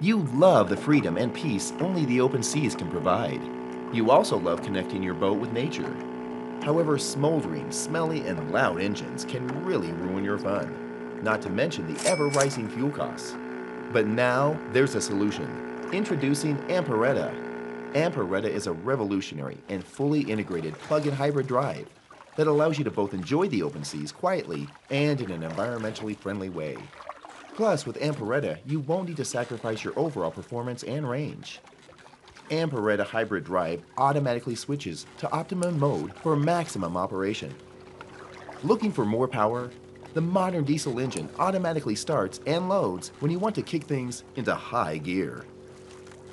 You love the freedom and peace only the open seas can provide. You also love connecting your boat with nature. However, smoldering, smelly, and loud engines can really ruin your fun, not to mention the ever rising fuel costs. But now there's a solution. Introducing Amperetta. Amperetta is a revolutionary and fully integrated plug in hybrid drive that allows you to both enjoy the open seas quietly and in an environmentally friendly way. Plus, with Amperetta, you won't need to sacrifice your overall performance and range. Amperetta Hybrid Drive automatically switches to optimum mode for maximum operation. Looking for more power? The modern diesel engine automatically starts and loads when you want to kick things into high gear.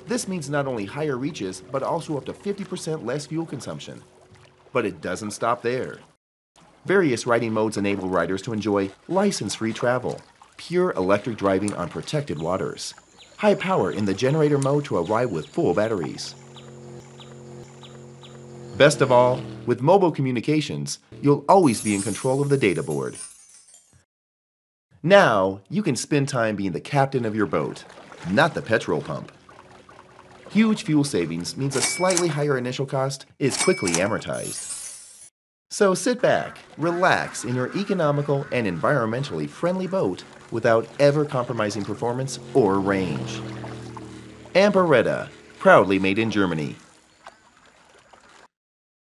This means not only higher reaches, but also up to 50% less fuel consumption. But it doesn't stop there. Various riding modes enable riders to enjoy license free travel, pure electric driving on protected waters, high power in the generator mode to arrive with full batteries. Best of all, with mobile communications, you'll always be in control of the data board. Now, you can spend time being the captain of your boat, not the petrol pump. Huge fuel savings means a slightly higher initial cost is quickly amortized. So sit back, relax in your economical and environmentally friendly boat without ever compromising performance or range. Amperetta, proudly made in Germany.